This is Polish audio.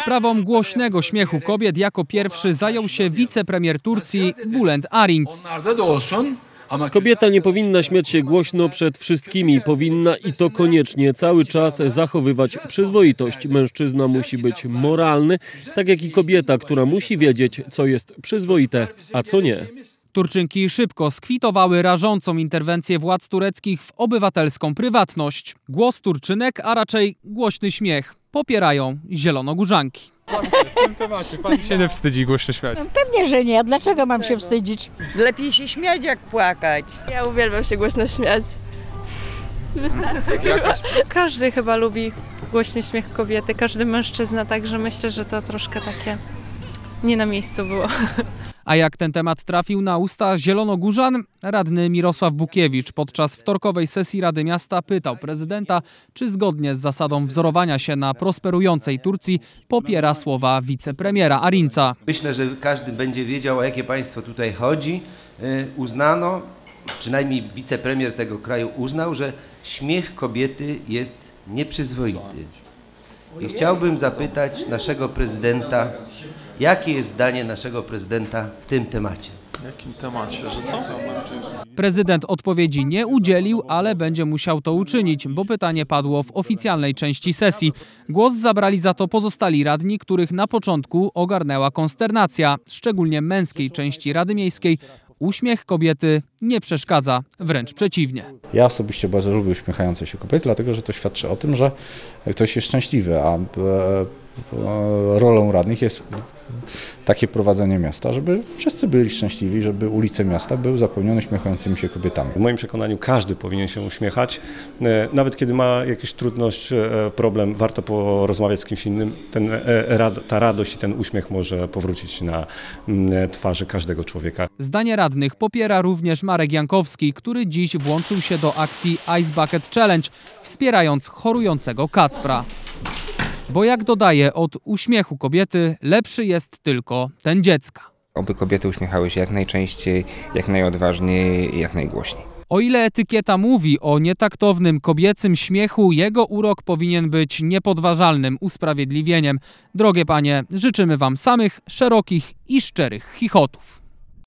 Sprawą głośnego śmiechu kobiet jako pierwszy zajął się wicepremier Turcji Bülent olsun ama Kobieta nie powinna śmiać się głośno przed wszystkimi, powinna i to koniecznie cały czas zachowywać przyzwoitość. Mężczyzna musi być moralny, tak jak i kobieta, która musi wiedzieć, co jest przyzwoite, a co nie. Turczynki szybko skwitowały rażącą interwencję władz tureckich w obywatelską prywatność. Głos Turczynek, a raczej głośny śmiech popierają zielonogórzanki. W tym temacie pani się nie wstydzi głośno śmiać. Pewnie, że nie. A dlaczego mam się wstydzić? Lepiej się śmiać jak płakać. Ja uwielbiam się głośno śmiać. Wystarczy chyba. Każdy chyba lubi głośny śmiech kobiety, każdy mężczyzna, także myślę, że to troszkę takie nie na miejscu było. A jak ten temat trafił na usta zielonogórzan, radny Mirosław Bukiewicz podczas wtorkowej sesji Rady Miasta pytał prezydenta, czy zgodnie z zasadą wzorowania się na prosperującej Turcji popiera słowa wicepremiera Arinca. Myślę, że każdy będzie wiedział, o jakie państwo tutaj chodzi. Y, Uznano, przynajmniej wicepremier tego kraju uznał, że śmiech kobiety jest nieprzyzwoity. I chciałbym zapytać naszego prezydenta, jakie jest zdanie naszego prezydenta w tym temacie. W jakim temacie, że co? Prezydent odpowiedzi nie udzielił, ale będzie musiał to uczynić, bo pytanie padło w oficjalnej części sesji. Głos zabrali za to pozostali radni, których na początku ogarnęła konsternacja, szczególnie męskiej części Rady Miejskiej. Uśmiech kobiety nie przeszkadza, wręcz przeciwnie. Ja osobiście bardzo lubię uśmiechające się kobiety, dlatego że to świadczy o tym, że ktoś jest szczęśliwy, a e, rolą radnych jest takie prowadzenie miasta, żeby wszyscy byli szczęśliwi, żeby ulice miasta były zapełnione uśmiechającymi się kobietami. W moim przekonaniu każdy powinien się uśmiechać. E, Nawet kiedy ma jakąś trudność, e, problem, warto porozmawiać z kimś innym. Ten, e, ta radość i ten uśmiech może powrócić na mm, twarzy każdego człowieka. Zdanie radnych popiera również Marek Jankowski, który dziś włączył się do akcji Ice Bucket Challenge, wspierając chorującego Kacpra. Bo jak dodaje, od uśmiechu kobiety lepszy jest tylko ten dziecka. Oby kobiety uśmiechały się jak najczęściej, jak najodważniej i jak najgłośniej. O ile etykieta mówi o nietaktownym kobiecym śmiechu, jego urok powinien być niepodważalnym usprawiedliwieniem. Drogie panie, życzymy wam samych szerokich i szczerych chichotów.